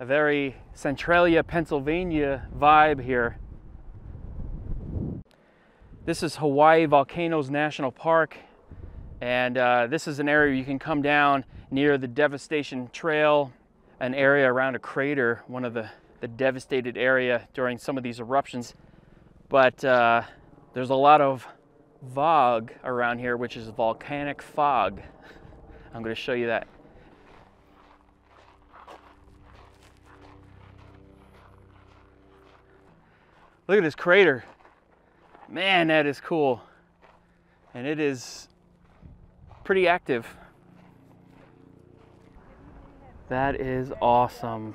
a very Centralia, Pennsylvania vibe here. This is Hawaii Volcanoes National Park, and uh, this is an area you can come down near the Devastation Trail, an area around a crater, one of the, the devastated area during some of these eruptions. But uh, there's a lot of VOG around here, which is volcanic fog. I'm going to show you that. Look at this crater. Man, that is cool. And it is pretty active. That is awesome.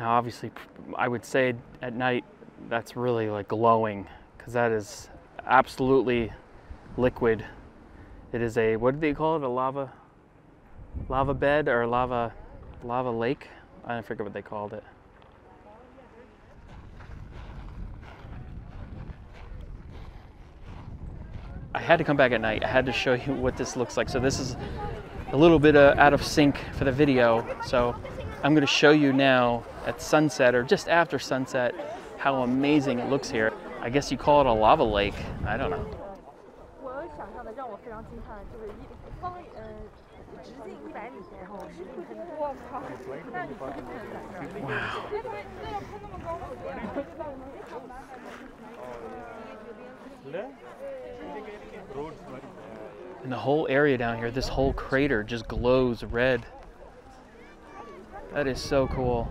Now, obviously, I would say at night that's really like glowing because that is absolutely liquid. It is a what do they call it? A lava lava bed or lava lava lake? I forget what they called it. I had to come back at night. I had to show you what this looks like. So this is a little bit uh, out of sync for the video. So I'm going to show you now at sunset or just after sunset how amazing it looks here. I guess you call it a lava lake. I don't know. 我想象的让我非常惊叹，就是一方呃直径一百米， Wow. And the whole area down here, this whole crater just glows red. That is so cool.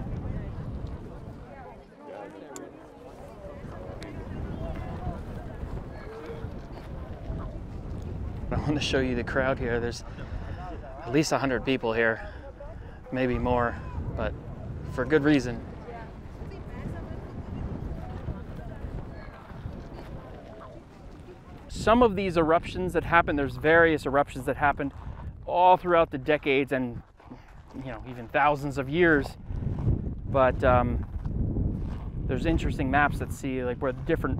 I want to show you the crowd here. There's at least 100 people here, maybe more, but for good reason. some of these eruptions that happen, there's various eruptions that happened all throughout the decades and you know even thousands of years. But um, there's interesting maps that see like where different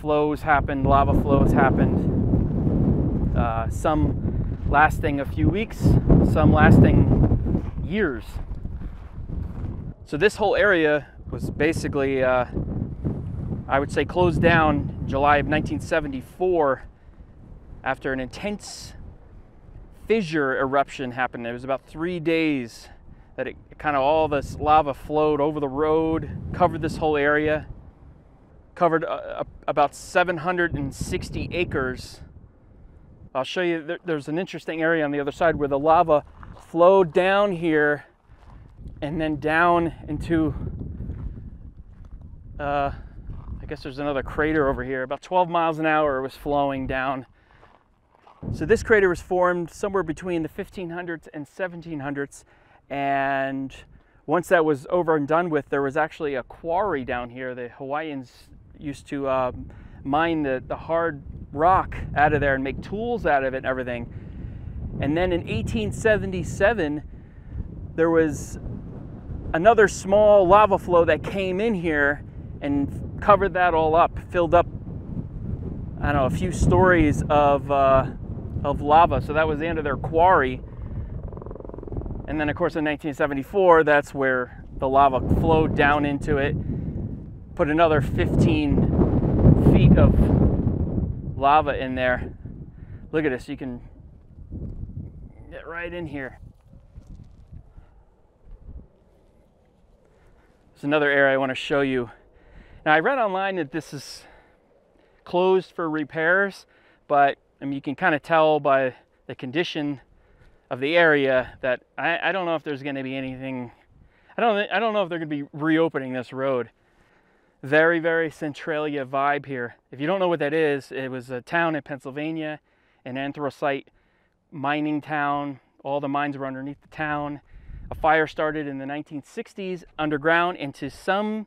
flows happened, lava flows happened. Uh, some lasting a few weeks, some lasting years. So this whole area was basically uh, I would say, closed down in July of 1974 after an intense fissure eruption happened. It was about three days that it kind of all this lava flowed over the road, covered this whole area, covered uh, about 760 acres. I'll show you, there, there's an interesting area on the other side where the lava flowed down here and then down into uh, I guess there's another crater over here. About 12 miles an hour was flowing down. So this crater was formed somewhere between the 1500s and 1700s. And once that was over and done with, there was actually a quarry down here. The Hawaiians used to uh, mine the, the hard rock out of there and make tools out of it and everything. And then in 1877, there was another small lava flow that came in here and covered that all up, filled up, I don't know, a few stories of, uh, of lava. So that was the end of their quarry. And then, of course, in 1974, that's where the lava flowed down into it, put another 15 feet of lava in there. Look at this, you can get right in here. There's another area I want to show you. Now I read online that this is closed for repairs, but I mean, you can kind of tell by the condition of the area that I, I don't know if there's going to be anything. I don't. I don't know if they're going to be reopening this road. Very, very Centralia vibe here. If you don't know what that is, it was a town in Pennsylvania, an anthracite mining town. All the mines were underneath the town. A fire started in the 1960s underground into some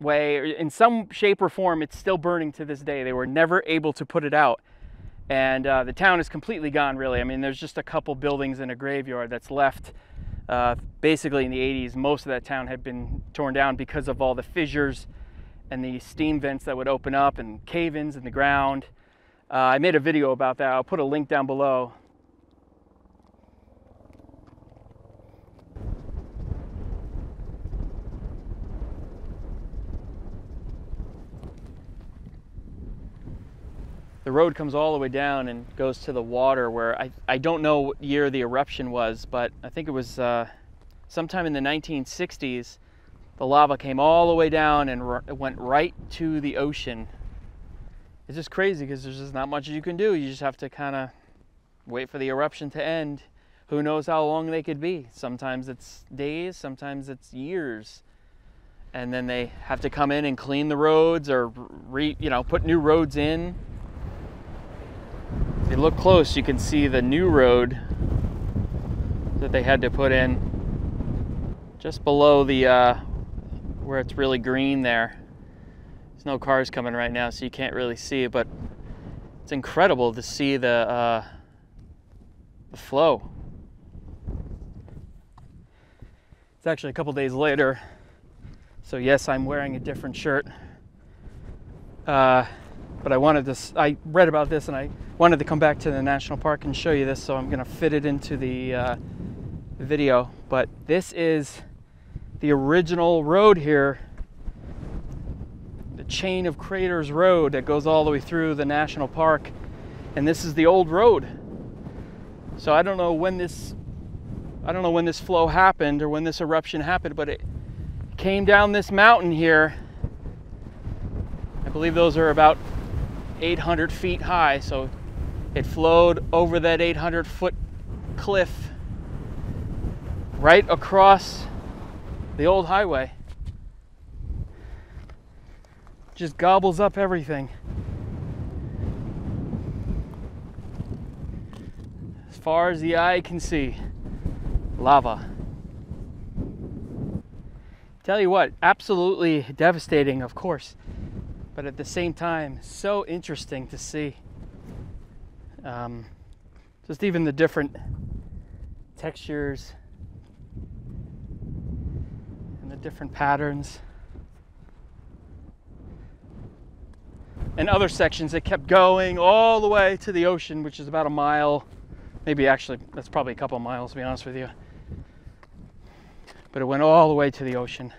way, in some shape or form, it's still burning to this day. They were never able to put it out. And uh, the town is completely gone, really. I mean, there's just a couple buildings and a graveyard that's left. Uh, basically, in the 80s, most of that town had been torn down because of all the fissures and the steam vents that would open up and cave ins in the ground. Uh, I made a video about that. I'll put a link down below. Road comes all the way down and goes to the water where I, I don't know what year the eruption was, but I think it was uh, sometime in the 1960s. The lava came all the way down and went right to the ocean. It's just crazy because there's just not much you can do. You just have to kind of wait for the eruption to end. Who knows how long they could be? Sometimes it's days, sometimes it's years. And then they have to come in and clean the roads or re, you know, put new roads in. You look close, you can see the new road that they had to put in just below the uh, where it's really green there. There's no cars coming right now, so you can't really see but it's incredible to see the uh, the flow. It's actually a couple days later, so yes, I'm wearing a different shirt. Uh, but I wanted to, I read about this and I wanted to come back to the national park and show you this, so I'm gonna fit it into the uh, video. But this is the original road here, the chain of craters road that goes all the way through the national park. And this is the old road. So I don't know when this I don't know when this flow happened or when this eruption happened, but it came down this mountain here. I believe those are about 800 feet high, so it flowed over that 800 foot cliff right across the old highway. Just gobbles up everything. As far as the eye can see lava. Tell you what, absolutely devastating, of course, but at the same time, so interesting to see. Um, just even the different textures and the different patterns. And other sections that kept going all the way to the ocean, which is about a mile, maybe actually, that's probably a couple miles to be honest with you but it went all the way to the ocean.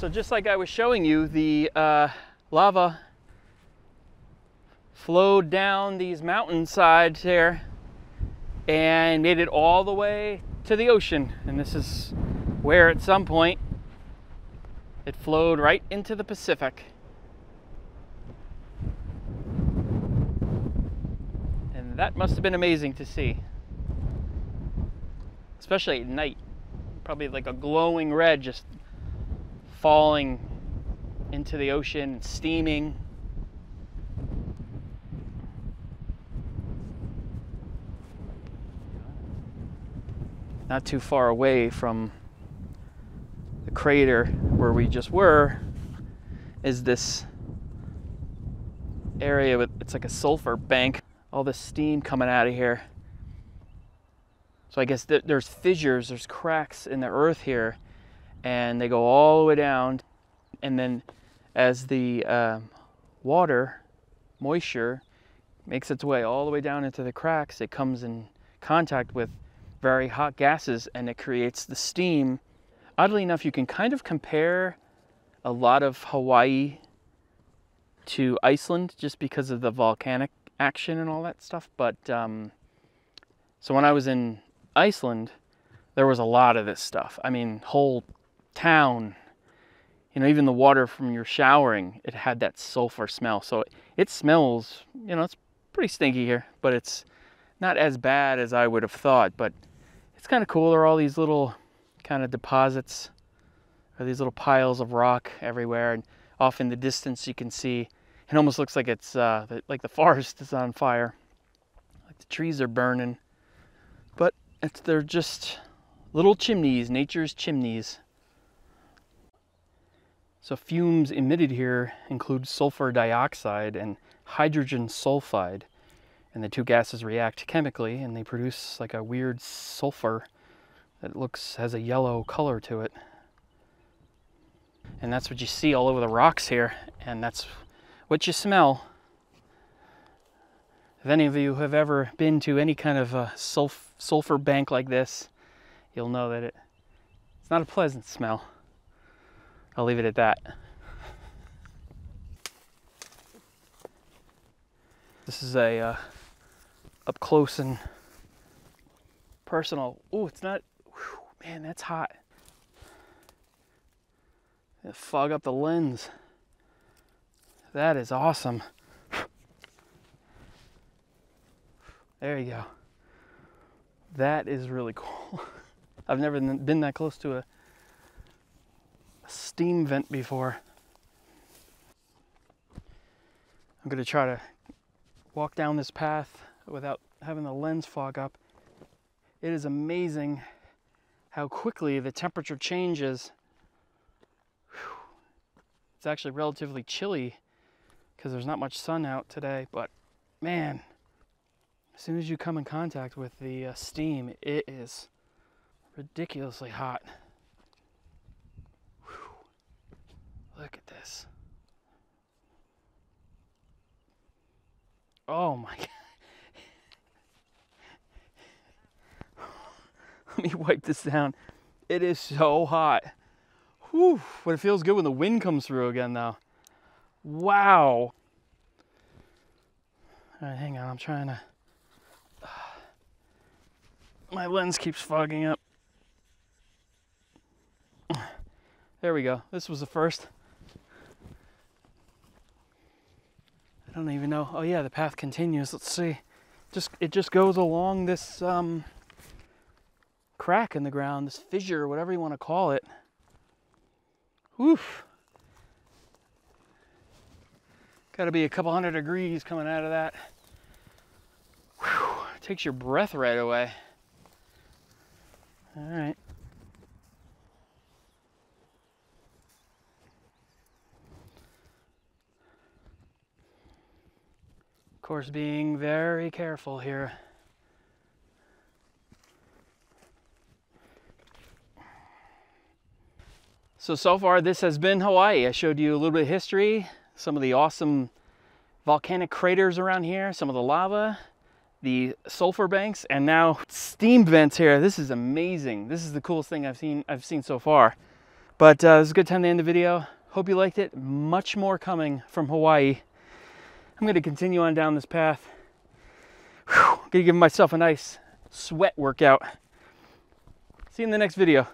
So just like I was showing you, the uh, lava flowed down these mountainsides here and made it all the way to the ocean. And this is where at some point it flowed right into the Pacific. And that must have been amazing to see. Especially at night. Probably like a glowing red just falling into the ocean, steaming. Not too far away from the crater where we just were is this area with it's like a sulfur bank all the steam coming out of here. So I guess th there's fissures, there's cracks in the earth here, and they go all the way down. And then as the uh, water, moisture, makes its way all the way down into the cracks, it comes in contact with very hot gases and it creates the steam. Oddly enough, you can kind of compare a lot of Hawaii to Iceland just because of the volcanic action and all that stuff. But um, so when I was in Iceland, there was a lot of this stuff. I mean, whole town, you know, even the water from your showering, it had that sulfur smell. So it smells, you know, it's pretty stinky here, but it's not as bad as I would have thought. But it's kind of cool. There are all these little kind of deposits or these little piles of rock everywhere. And off in the distance, you can see it almost looks like it's uh, like the forest is on fire, like the trees are burning. But it's they're just little chimneys, nature's chimneys. So fumes emitted here include sulfur dioxide and hydrogen sulfide. And the two gases react chemically and they produce like a weird sulfur that looks has a yellow color to it. And that's what you see all over the rocks here. And that's what you smell. If any of you have ever been to any kind of a sulf sulfur bank like this, you'll know that it, It's not a pleasant smell. I'll leave it at that. This is a uh, up close and personal. Oh, it's not. Whew, man, that's hot. It fog up the lens. That is awesome. There you go. That is really cool. I've never been that close to a, a steam vent before. I'm going to try to walk down this path without having the lens fog up. It is amazing how quickly the temperature changes. It's actually relatively chilly because there's not much sun out today, but man, as soon as you come in contact with the uh, steam, it is ridiculously hot. Whew. Look at this. Oh my god. Let me wipe this down. It is so hot. Whew, but it feels good when the wind comes through again though. Wow. All right, hang on, I'm trying to. My lens keeps fogging up. There we go. This was the first. I don't even know. Oh yeah, the path continues. Let's see. Just it just goes along this um, crack in the ground, this fissure, whatever you want to call it. Oof. Got to be a couple hundred degrees coming out of that. Whew. Takes your breath right away. All right. Course, being very careful here. So, so far this has been Hawaii. I showed you a little bit of history, some of the awesome volcanic craters around here, some of the lava, the sulfur banks, and now steam vents here. This is amazing. This is the coolest thing I've seen I've seen so far. But uh, it's a good time to end the video. Hope you liked it. Much more coming from Hawaii. I'm gonna continue on down this path. Whew, gonna give myself a nice sweat workout. See you in the next video.